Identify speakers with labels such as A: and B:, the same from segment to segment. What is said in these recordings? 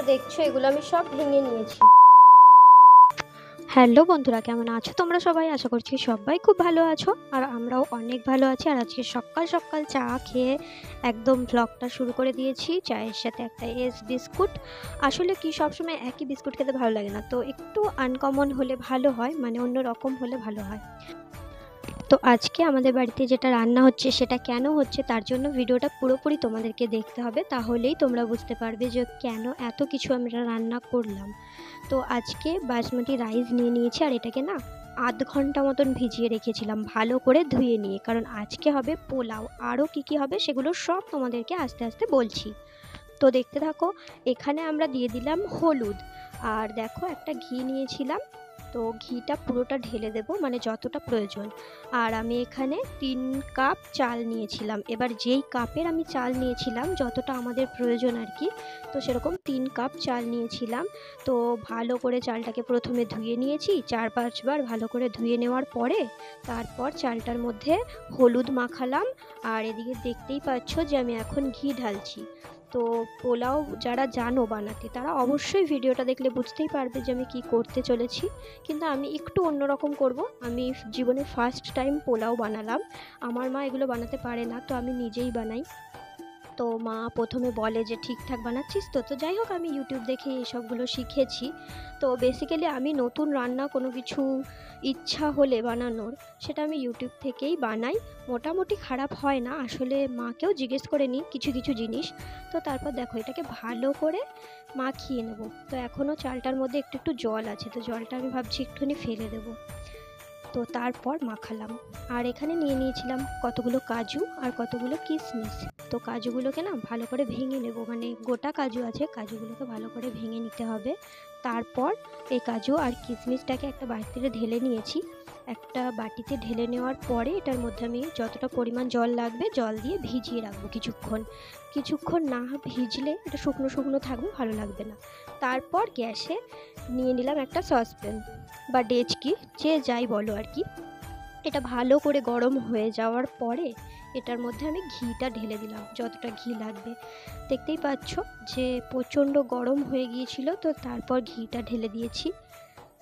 A: তো দেখছ, এগুলো আমি সব ভেঙে নিয়েছি।
B: হ্যালো বন্ধুরা, কেমন আছো? তোমরা সবাই? আশা করছি সবাই খুব ভালো আছো, আর আমরাও অনেক ভালো আছি। আর আজকে সকাল সকাল চা খেয়ে একদম ব্লগটা শুরু করে দিয়েছি। চায়ের সাথে একটা এস বিস্কুট। আসলে কি, সবসময় একই বিস্কুট খেতে ভালো লাগে না। তো একটু আনকমন হলে ভালো হয় মানে অন্য রকম হলে ভালো হয়। তো আজকে আমাদের বাড়িতে যেটা রান্না হচ্ছে সেটা কেন হচ্ছে তার জন্য ভিডিওটা পুরোপুরি তোমাদেরকে দেখতে হবে। তাহলেই তোমরা বুঝতে পারবে যে কেন এত কিছু আমরা রান্না করলাম। তো আজকে বাসমতি রাইস নিয়ে নিয়েছি আর এটাকে না আধ ঘণ্টা মতন ভিজিয়ে রেখেছিলাম ভালো করে ধুয়ে নিয়ে। কারণ আজকে হবে পোলাও। আরও কী কী হবে সেগুলো সব তোমাদেরকে আস্তে আস্তে বলছি। তো দেখতে থাকো, এখানে আমরা দিয়ে দিলাম হলুদ। আর দেখো একটা ঘি নিয়েছিলাম। তো ঘিটা পুরোটা ঢেলে দেব মানে যতটা প্রয়োজন। আর আমি এখানে তিন কাপ চাল নিয়েছিলাম। এবার যেই কাপের আমি চাল নিয়েছিলাম, যতটা আমাদের প্রয়োজন আর কি, তো সেরকম তিন কাপ চাল নিয়েছিলাম। তো ভালো করে চালটাকে প্রথমে ধুয়ে নিয়েছি, চার পাঁচবার ভালো করে ধুয়ে নেওয়ার পরে তারপর চালটার মধ্যে হলুদ মাখালাম। আর এদিকে দেখতেই পাচ্ছ যে আমি এখন ঘি ঢালছি। তো পোলাও যারা জানো বানাতে, তারা অবশ্যই ভিডিওটা দেখলে বুঝতেই পারবে যে আমি কি করতে চলেছি। কিন্তু আমি একটু অন্যরকম করব। আমি জীবনে ফার্স্ট টাইম পোলাও বানালাম। আমার মা এগুলো বানাতে পারে না, তো আমি নিজেই বানাই। তো মা প্রথমে বলে যে, ঠিকঠাক বানাচ্ছিস তো? তো যাই হোক, আমি ইউটিউব দেখে এসবগুলো শিখেছি। তো বেসিক্যালি আমি নতুন রান্না কোনো কিছু ইচ্ছা হলে বানানোর, সেটা আমি ইউটিউব থেকেই বানাই। মোটামুটি খারাপ হয় না, আসলে মাকেও জিজ্ঞেস করে নিই কিছু কিছু জিনিস। তো তারপর দেখো, এটাকে ভালো করে মাখিয়ে নেব। তো এখনও চালটার মধ্যে একটু একটু জল আছে, তো জলটা আমি ভাবছি একটুখানি ফেলে দেবো। তো তারপর মাখালাম। আর এখানে নিয়ে নিয়েছিলাম কতগুলো কাজু আর কতগুলো কিশমিশ তো কাজুগুলোকে না ভালো করে ভেঙে নেব। মানে গোটা কাজু আছে, কাজুগুলোকে ভালো করে ভেঙে নিতে হবে। তারপর এই কাজু আর কিশমিশটাকে একটা বাটিতে ঢেলে নিয়েছি। একটা বাটিতে ঢেলে নেওয়ার পরে এটার মধ্যে আমি যতটা পরিমাণ জল লাগবে, জল দিয়ে ভিজিয়ে রাখব কিছুক্ষণ। কিছুক্ষণ না ভিজলে এটা শুকনো শুকনো থাকবে, ভালো লাগবে না। তারপর গ্যাসে নিয়ে নিলাম একটা সসপ্যান। বা ডেচকি, যে যাই বলো আর কি। এটা ভালো করে গরম হয়ে যাওয়ার পরে এটার মধ্যে আমি ঘিটা ঢেলে দিলাম, যতটা ঘি লাগবে। দেখতেই পাচ্ছ যে প্রচণ্ড গরম হয়ে গিয়েছিল, তো তারপর ঘিটা ঢেলে দিয়েছি।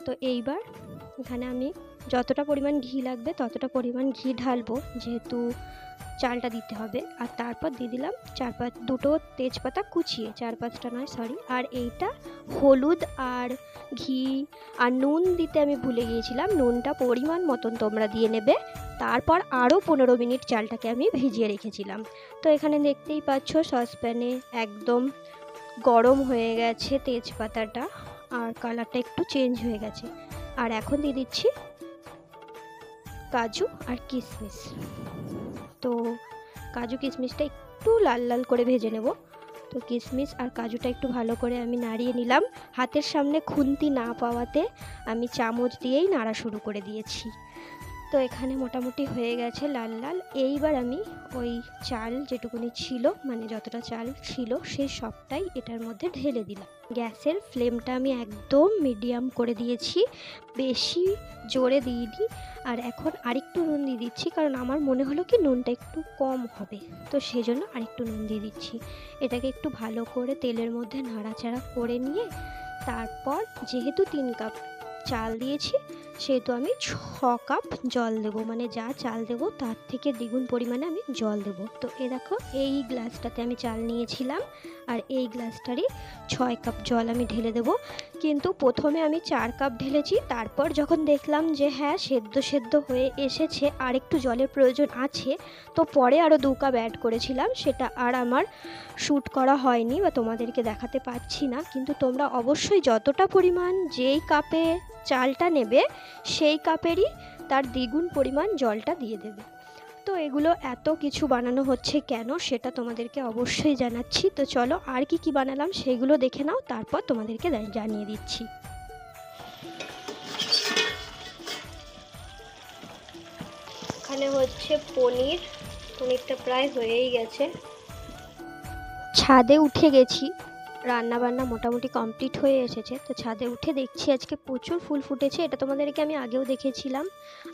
B: তো এইবার এখানে আমি যতটা পরিমাণ ঘি লাগবে ততটা পরিমাণ ঘি ঢালবো, যেহেতু চালটা দিতে হবে। আর তারপর দিয়ে দিলাম চার পাঁচ, দুটো তেজপাতা কুচিয়ে, চার পাঁচটা নয় সরি আর এইটা হলুদ আর ঘি আর নুন দিতে আমি ভুলে গিয়েছিলাম। নুনটা পরিমাণ মতন তোমরা দিয়ে নেবে। তারপর আরও পনেরো মিনিট চালটাকে আমি ভিজিয়ে রেখেছিলাম। তো এখানে দেখতেই পাচ্ছ সসপ্যানে একদম গরম হয়ে গেছে তেজপাতাটা। আর কালারটা একটু চেঞ্জ হয়ে গেছে। আর এখন দিয়ে দিচ্ছি কাজু আর কিশমিশ। তো কাজু, কিশমিশটা একটু লাল লাল করে ভেজে নেব। তো কিশমিশ আর কাজুটা একটু ভালো করে আমি নাড়িয়ে নিলাম। হাতের সামনে খুন্তি না পাওয়াতে আমি চামচ দিয়েই নাড়া শুরু করে দিয়েছি। তো এখানে মোটামুটি হয়ে গেছে লাল লাল। এইবার আমি ওই চাল যেটুকুনি ছিল মানে যতটা চাল ছিল সেই সবটাই এটার মধ্যে ঢেলে দিলাম। গ্যাসের ফ্লেমটা আমি একদম মিডিয়াম করে দিয়েছি, বেশি জোরে দিইনি। আর এখন আরেকটু নুন দিয়ে দিচ্ছি, কারণ আমার মনে হলো কি নুনটা একটু কম হবে। তো সেই জন্য আরেকটু নুন দিয়ে দিচ্ছি। এটাকে একটু ভালো করে তেলের মধ্যে নাড়াচাড়া করে নিয়ে, তারপর যেহেতু তিন কাপ চাল দিয়েছি সেহেতু আমি ছ কাপ জল দেবো মানে যা চাল দেবো তার থেকে দ্বিগুণ পরিমাণে আমি জল দেবো। তো এ দেখো, এই গ্লাসটাতে আমি চাল নিয়েছিলাম আর এই গ্লাসটারই ছয় কাপ জল আমি ঢেলে দেবো। কিন্তু প্রথমে আমি চার কাপ ঢেলেছি, তারপর যখন দেখলাম যে হ্যাঁ সেদ্ধ সেদ্ধ হয়ে এসেছে, আর একটু জলের প্রয়োজন আছে, তো পরে আরও দু কাপ অ্যাড করেছিলাম, সেটা আর আমার শ্যুট করা হয়নি বা তোমাদেরকে দেখাতে পাচ্ছি না। কিন্তু তোমরা অবশ্যই যতটা পরিমাণ যেই কাপে চালটা নেবে, সেই কাপেরই তার দ্বিগুণ পরিমাণ জলটা দিয়ে দেবে। তো এগুলো এত কিছু বানানো হচ্ছে কেন সেটা তোমাদেরকে অবশ্যই জানাচ্ছি। তো চলো আর কি কি বানালাম সেইগুলো দেখে নাও, তারপর তোমাদেরকে জানিয়ে দিচ্ছি।
A: এখানে হচ্ছে পনির, পনিরটা প্রায় হয়েই গেছে।
B: ছাদে উঠে গেছি। রান্না বান্না মোটামুটি কমপ্লিট হয়ে এসেছে। তো ছাদে উঠে দেখছি আজকে প্রচুর ফুল ফুটেছে, এটা তোমাদেরকে আমি আগেও দেখেছিলাম।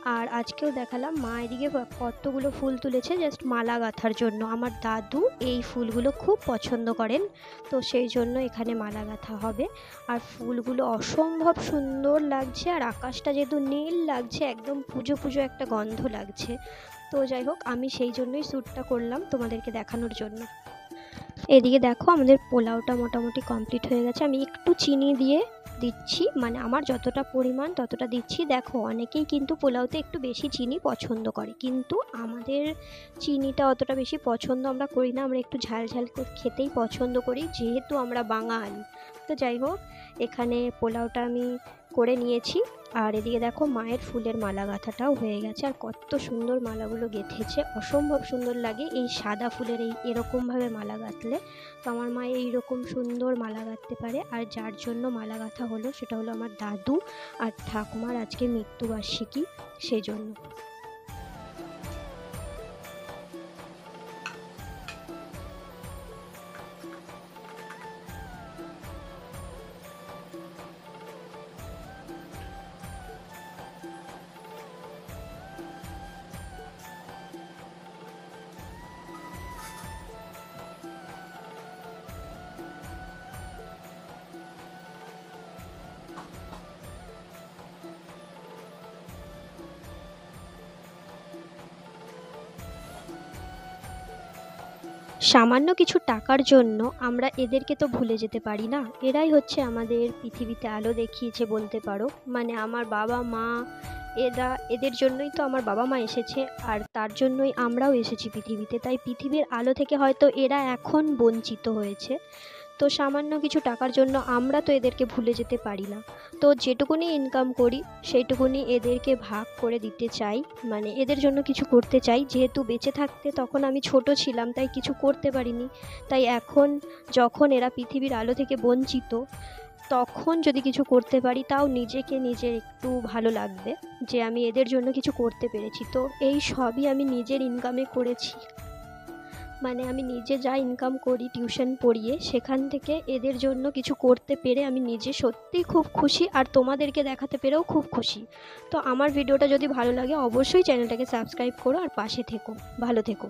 B: আর আজকেও দেখালাম, মা এদিকে কতগুলো ফুল তুলেছে জাস্ট মালা গাঁথার জন্য। আমার দাদু এই ফুলগুলো খুব পছন্দ করেন, তো সেই জন্য এখানে মালা গাঁথা হবে। আর ফুলগুলো অসম্ভব সুন্দর লাগছে, আর আকাশটা যেহেতু নীল লাগছে, একদম পুজো পুজো একটা গন্ধ লাগছে। তো যাই হোক, আমি সেই জন্যই শ্যুটটা করলাম তোমাদেরকে দেখানোর জন্য। এদিকে দেখো আমাদের পোলাওটা মোটামুটি কমপ্লিট হয়ে গেছে। আমি একটু চিনি দিয়ে দিচ্ছি মানে আমার যতটা পরিমাণ ততটা দিচ্ছি। দেখো, অনেকেই কিন্তু পোলাওতে একটু বেশি চিনি পছন্দ করে, কিন্তু আমাদের চিনিটা অতটা বেশি পছন্দ আমরা করি না। আমরা একটু ঝাল ঝাল খেতেই পছন্দ করি, যেহেতু আমরা বাঙাল। তো যাই হোক, এখানে পোলাওটা আমি করে নিয়েছি। আর এদিকে দেখো মায়ের ফুলের মালা গাঁথাটাও হয়ে গেছে। আর কত সুন্দর মালাগুলো গেঁথেছে। অসম্ভব সুন্দর লাগে এই সাদা ফুলের এই এরকমভাবে মালা গাঁথলে। তো আমার মা এইরকম সুন্দর মালা গাঁথতে পারে। আর যার জন্য মালা গাঁথা হলো সেটা হলো আমার দাদু আর ঠাকুমার আজকে মৃত্যুবার্ষিকী, সেই সামান্য কিছু টাকার জন্য আমরা এদেরকে তো ভুলে যেতে পারি না। এরাই হচ্ছে আমাদের পৃথিবীতে আলো দেখিয়েছে বলতে পারো। মানে আমার বাবা, মা, এরা, এদের জন্যই তো আমার বাবা মা এসেছে আর তার জন্যই আমরাও এসেছি পৃথিবীতে। তাই পৃথিবীর আলো থেকে হয়তো এরা এখন বঞ্চিত হয়েছে। তো সামান্য কিছু টাকার জন্য আমরা তো এদেরকে ভুলে যেতে পারি না। তো যেটুকুনি ইনকাম করি, সেইটুকুনি এদেরকে ভাগ করে দিতে চাই। মানে এদের জন্য কিছু করতে চাই। যেহেতু বেঁচে থাকতে তখন আমি ছোট ছিলাম, তাই কিছু করতে পারিনি। তাই এখন যখন এরা পৃথিবীর আলো থেকে বঞ্চিত, তখন যদি কিছু করতে পারি, তাও নিজেকে নিজের একটু ভালো লাগবে যে আমি এদের জন্য কিছু করতে পেরেছি। তো এই সবই আমি নিজের ইনকামে করেছি। মানে আমি নিজে যা ইনকাম করি টিউশন পড়িয়ে, সেখান থেকে এদের জন্য কিছু করতে পেরে আমি নিজে সত্যি খুব খুশি আর তোমাদেরকে দেখাতে পেরেও খুব খুশি। তো আমার ভিডিওটা যদি ভালো লাগে, অবশ্যই চ্যানেলটাকে সাবস্ক্রাইব করো আর পাশে থেকো। ভালো থেকো।